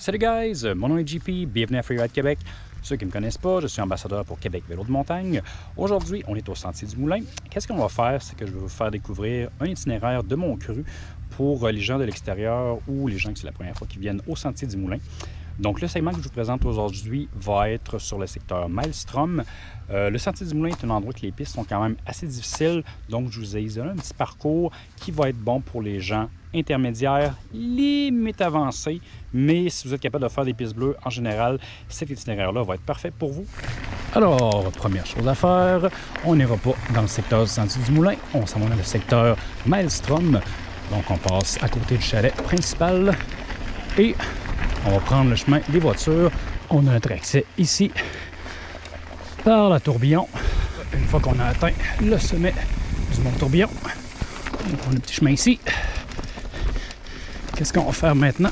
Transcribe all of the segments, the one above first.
Salut guys, mon nom est JP, bienvenue à Freeride Québec. Ceux qui ne me connaissent pas, je suis ambassadeur pour Québec Vélo de montagne. Aujourd'hui, on est au Sentier du Moulin. Qu'est-ce qu'on va faire? C'est que je vais vous faire découvrir un itinéraire de mon cru pour les gens de l'extérieur ou les gens qui c'est la première fois qui viennent au Sentier du Moulin. Donc, le segment que je vous présente aujourd'hui va être sur le secteur Maelstrom. Euh, le Sentier du Moulin est un endroit que les pistes sont quand même assez difficiles, donc je vous ai isolé un petit parcours qui va être bon pour les gens intermédiaires, limite avancés, mais si vous êtes capable de faire des pistes bleues, en général, cet itinéraire-là va être parfait pour vous. Alors, première chose à faire, on n'ira pas dans le secteur du Sentier du Moulin, on s'en va dans le secteur Maelstrom. Donc, on passe à côté du chalet principal et on va prendre le chemin des voitures. On a notre accès ici par la tourbillon. Une fois qu'on a atteint le sommet du mont tourbillon, on prend le petit chemin ici. Qu'est-ce qu'on va faire maintenant?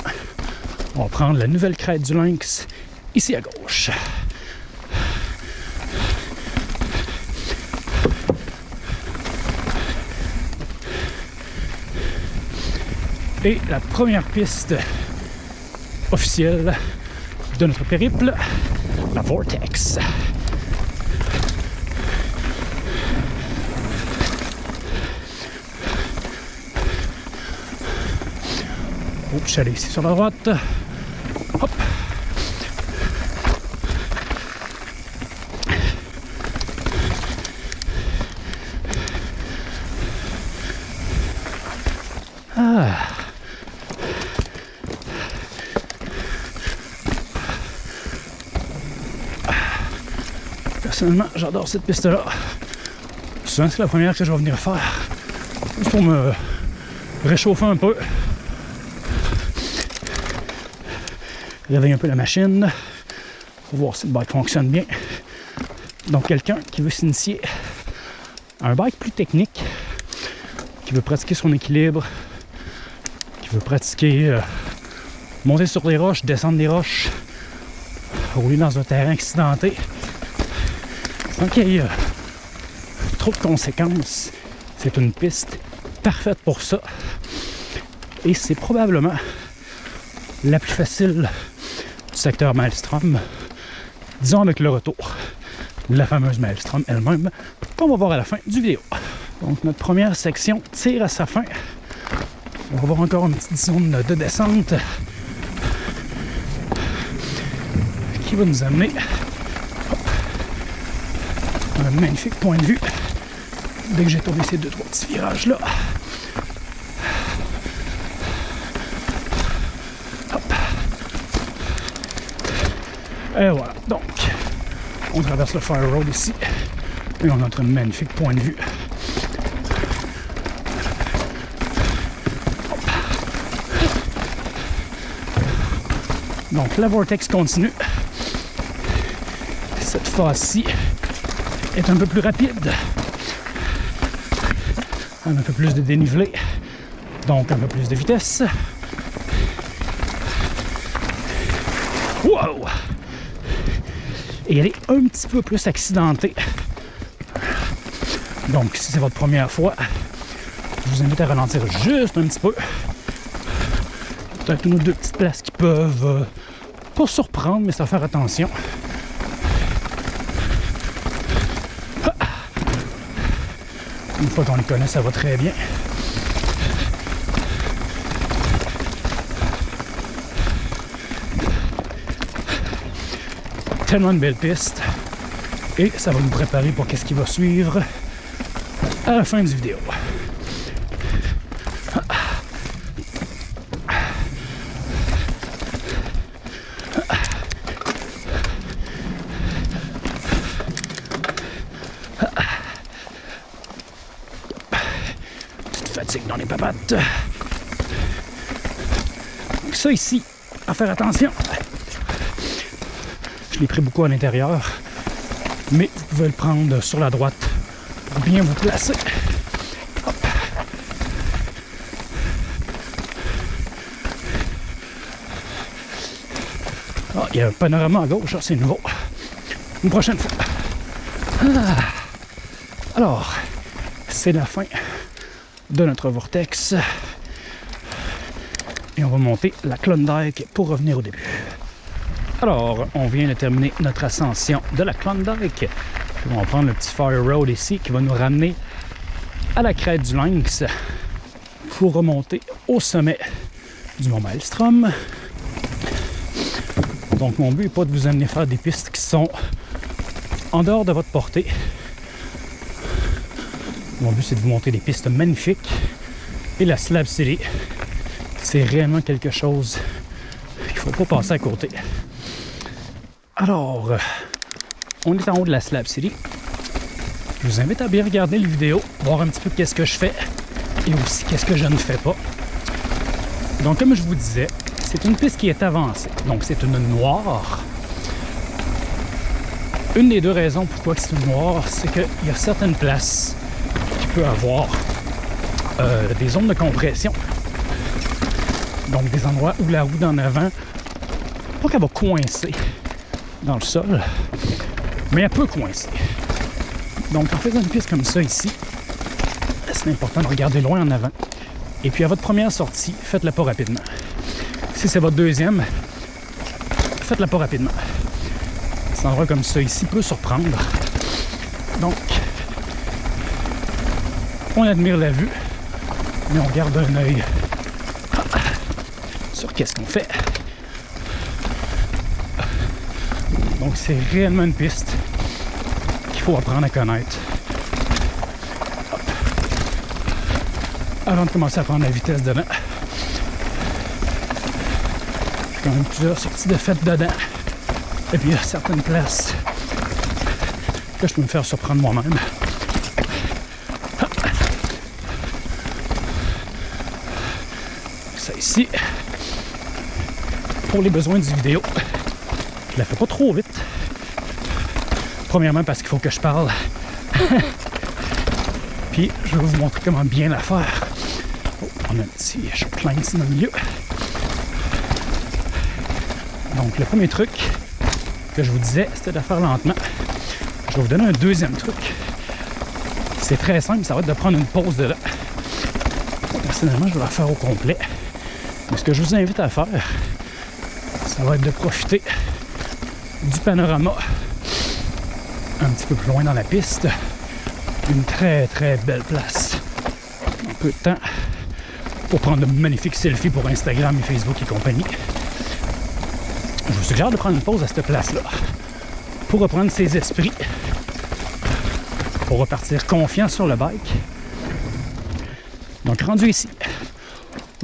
On va prendre la nouvelle crête du lynx ici à gauche. Et la première piste officielle de notre périple, la Vortex. Je suis allé ici sur la droite. Hop. Ah. Personnellement, j'adore cette piste-là. C'est la première que je vais venir faire. Juste pour me réchauffer un peu. Réveiller un peu la machine. Pour voir si le bike fonctionne bien. Donc, quelqu'un qui veut s'initier à un bike plus technique, qui veut pratiquer son équilibre, qui veut pratiquer euh, monter sur des roches, descendre des roches, rouler dans un terrain accidenté, sans qu'il y ait euh, trop de conséquences. C'est une piste parfaite pour ça. Et c'est probablement la plus facile secteur Maelstrom, disons avec le retour la fameuse Maelstrom elle-même, qu'on va voir à la fin du vidéo. Donc notre première section tire à sa fin. On va voir encore une petite zone de descente qui va nous amener un magnifique point de vue dès que j'ai tourné ces deux trois petits virages là. Et voilà, donc on traverse le Fire Road ici et on a notre magnifique point de vue. Donc la vortex continue. Cette phase-ci est un peu plus rapide. Un peu plus de dénivelé. Donc un peu plus de vitesse. Et elle est un petit peu plus accidentée. Donc si c'est votre première fois, je vous invite à ralentir juste un petit peu. Peut-être une ou deux petites places qui peuvent euh, pas surprendre, mais ça faire attention. Une fois qu'on les connaît, ça va très bien. Tellement une belle piste. Et ça va nous préparer pour qu'est-ce qui va suivre à la fin du vidéo. fatigue dans les papates. Ça ici, à faire attention. Je l'ai pris beaucoup à l'intérieur, mais vous pouvez le prendre sur la droite pour bien vous placer. Ah, il y a un panorama à gauche, c'est nouveau. Une prochaine fois. Ah. Alors, c'est la fin de notre vortex. et on va monter la Klondike pour revenir au début. Alors, on vient de terminer notre ascension de la Klondike. on va prendre le petit Fire Road ici qui va nous ramener à la crête du Lynx pour remonter au sommet du Mont Maelstrom. Donc, mon but n'est pas de vous amener faire des pistes qui sont en dehors de votre portée. Mon but, c'est de vous montrer des pistes magnifiques. Et la Slab City, c'est réellement quelque chose qu'il ne faut pas passer à côté. Alors, on est en haut de la Slab City. Je vous invite à bien regarder les vidéos, voir un petit peu qu'est-ce que je fais et aussi qu'est-ce que je ne fais pas. Donc, comme je vous disais, c'est une piste qui est avancée. Donc, c'est une noire. Une des deux raisons pourquoi c'est une noire, c'est qu'il y a certaines places qui peuvent avoir euh, des zones de compression. Donc, des endroits où la roue d'en avant, pas qu'elle va coincer le sol, mais elle peut coincer. Donc, en faisant une piste comme ça ici, c'est important de regarder loin en avant. Et puis, à votre première sortie, faites-la pas rapidement. Si c'est votre deuxième, faites-la pas rapidement. Un endroit comme ça ici peut surprendre. Donc, on admire la vue, mais on garde un œil sur qu'est-ce qu'on fait. Donc, c'est réellement une piste qu'il faut apprendre à connaître. Avant de commencer à prendre la vitesse dedans. J'ai quand même plusieurs sorties de fête dedans. Et puis il y a certaines places que je peux me faire surprendre moi-même. Ça ici, pour les besoins du vidéo, je la fais pas trop vite. Premièrement parce qu'il faut que je parle. Puis je vais vous montrer comment bien la faire. Oh, on a un petit plein ici dans le milieu. Donc le premier truc que je vous disais, c'était de faire lentement. Je vais vous donner un deuxième truc. C'est très simple, ça va être de prendre une pause de là. Personnellement, je vais la faire au complet. Mais ce que je vous invite à faire, ça va être de profiter du panorama un petit peu plus loin dans la piste. Une très très belle place. Un peu de temps pour prendre de magnifiques selfies pour Instagram et Facebook et compagnie. Je vous suggère de prendre une pause à cette place-là pour reprendre ses esprits, pour repartir confiant sur le bike. Donc rendu ici,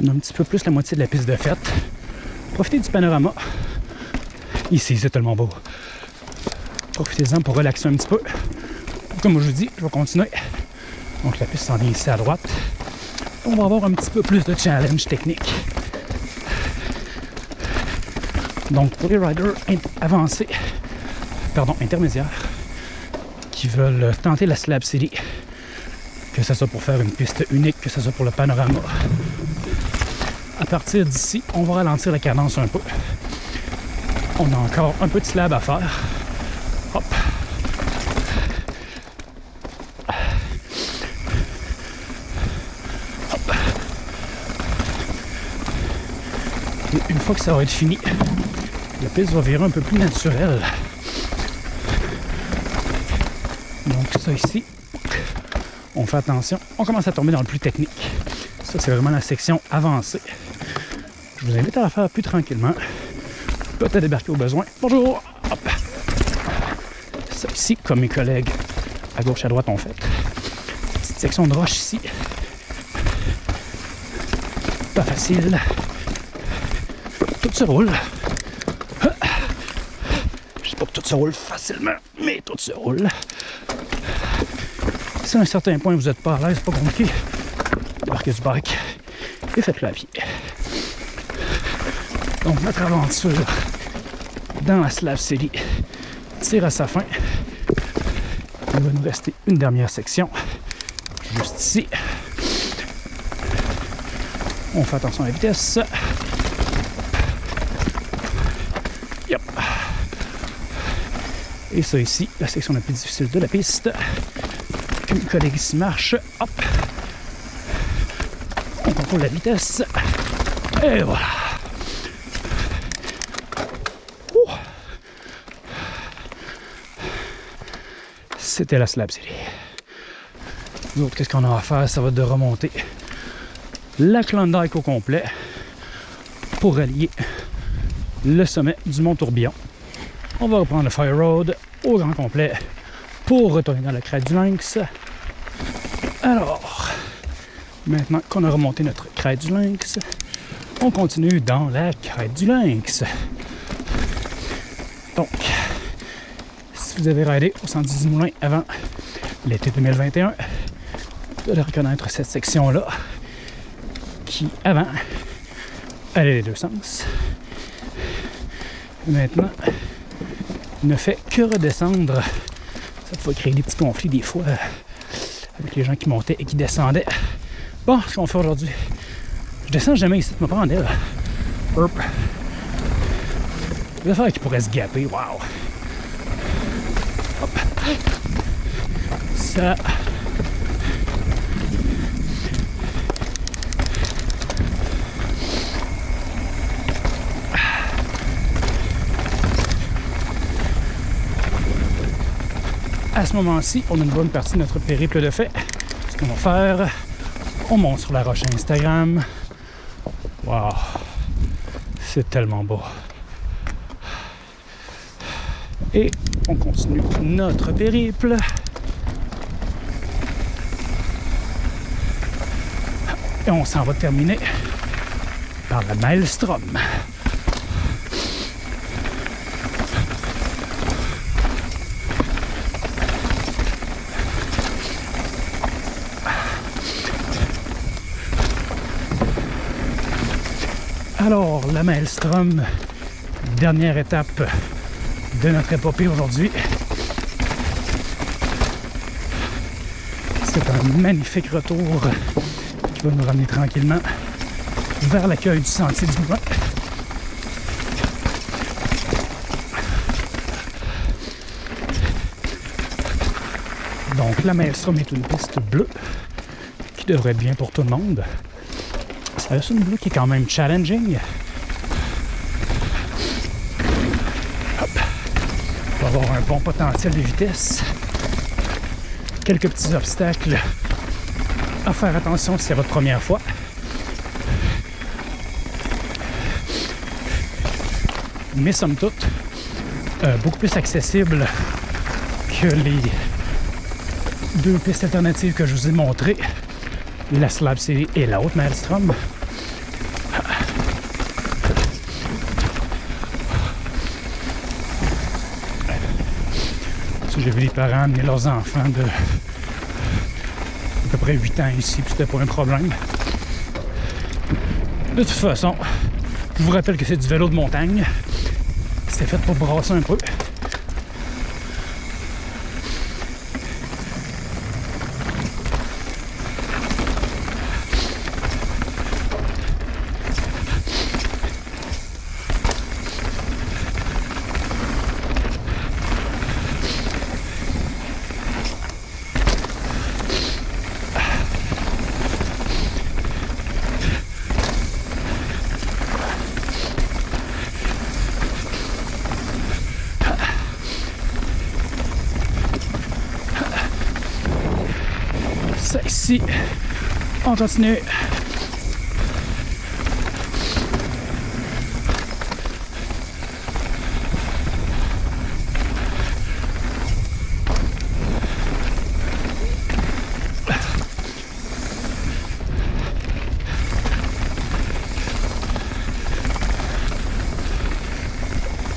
on a un petit peu plus la moitié de la piste de fête. Profitez du panorama. Ici, c'est tellement beau. Profitez-en pour relaxer un petit peu. Comme je vous dis, je vais continuer. Donc la piste s'en vient ici à droite. On va avoir un petit peu plus de challenge technique. Donc pour les riders avancés, pardon, intermédiaires, qui veulent tenter la Slab City, que ce soit pour faire une piste unique, que ce soit pour le panorama, à partir d'ici, on va ralentir la cadence un peu. On a encore un peu de slab à faire. Hop. Hop. Et une fois que ça va être fini, la piste va virer un peu plus naturelle. Donc ça ici, on fait attention. On commence à tomber dans le plus technique. Ça, c'est vraiment la section avancée. Je vous invite à la faire plus tranquillement. Peut-être débarquer au besoin. Bonjour! Hop. Ça ici, comme mes collègues à gauche à droite ont fait. Petite section de roche ici. Pas facile. Tout se roule tout se roule facilement, mais tout se roule. Si à un certain point vous n'êtes pas à l'aise, pas compliqué, embarquez du bike et faites-le à pied. Donc notre aventure dans la Slav City tire à sa fin. Il va nous rester une dernière section, juste ici. On fait attention à la vitesse. Et ça ici, la section la plus difficile de la piste. Une collègue ici marche. Hop. On contrôle la vitesse. Et voilà. C'était la Slab City. Nous qu'est-ce qu'on a à faire? Ça va être de remonter la Klondike au complet pour allier le sommet du Mont Tourbillon. On va reprendre le Fire Road au grand complet pour retourner dans la crête du Lynx. Alors, maintenant qu'on a remonté notre crête du Lynx, on continue dans la crête du Lynx. Donc, si vous avez raidé au 110 Moulins avant l'été 2021, vous allez reconnaître cette section-là qui, avant, allait les deux sens. Maintenant, ne fait que redescendre. Ça peut créer des petits conflits des fois avec les gens qui montaient et qui descendaient. Bon, ce qu'on fait aujourd'hui, je descends jamais ici, me prendre là. Hop. Des affaires qui pourraient se gaper, waouh. Ça. à ce moment-ci, on a une bonne partie de notre périple de fait. Ce qu'on va faire, on monte sur la roche Instagram. Waouh! C'est tellement beau. Et on continue notre périple. Et on s'en va terminer par la Maelstrom. Alors, la Maelstrom, dernière étape notre épopée aujourd'hui. C'est un magnifique retour qui va nous ramener tranquillement vers l'accueil du sentier du moulin. Donc la Maelstrom est une piste bleue qui devrait être bien pour tout le monde. Ça reste une bleue qui est quand même challenging. Bon potentiel de vitesse. Quelques petits obstacles à faire attention si c'est votre première fois. Mais somme toute, euh, beaucoup plus accessible que les deux pistes alternatives que je vous ai montrées, la Slab City et la Haute Maelstrom. J'ai vu les parents amener leurs enfants de à peu près 8 ans ici, puis c'était pas un problème. De toute façon, je vous rappelle que c'est du vélo de montagne. C'était fait pour brasser un peu.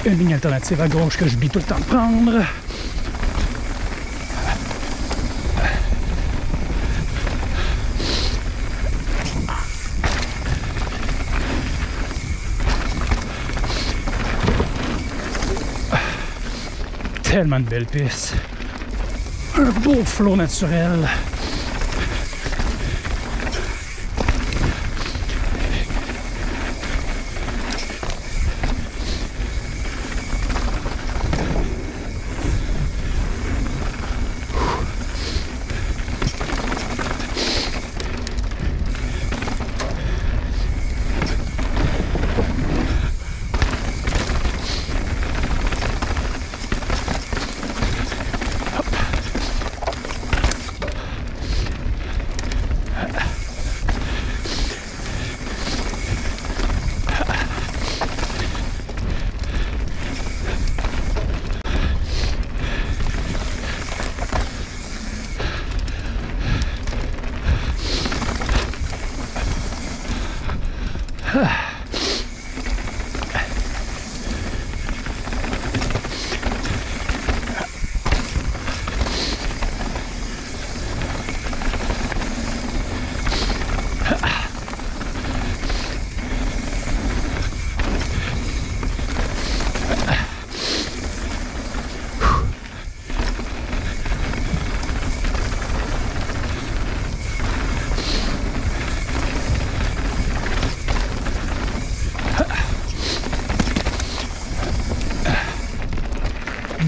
Une ligne alternative à gauche que je bille tout le temps de prendre. Tellement de belles pistes. Un beau flot naturel.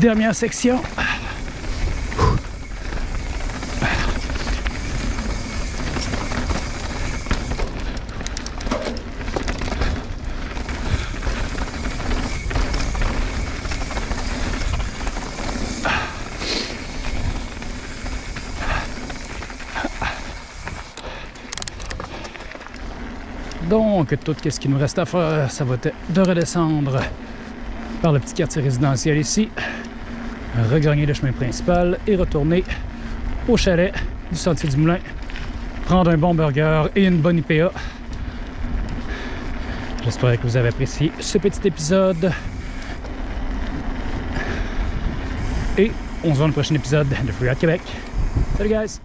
Dernière section. Donc, tout ce qu'il nous reste à faire, ça va être de redescendre par le petit quartier résidentiel ici, regagner le chemin principal et retourner au chalet du Sentier du Moulin, prendre un bon burger et une bonne IPA. J'espère que vous avez apprécié ce petit épisode. Et on se voit dans le prochain épisode de Free Québec. Salut guys!